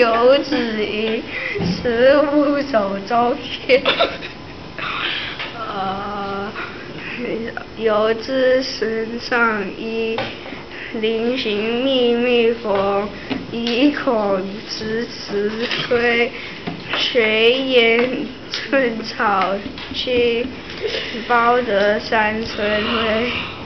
游子吟，十五首中篇。呃，游子身上衣，临行密密缝，意恐迟迟归。谁言寸草心，报得三春晖。